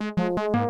Música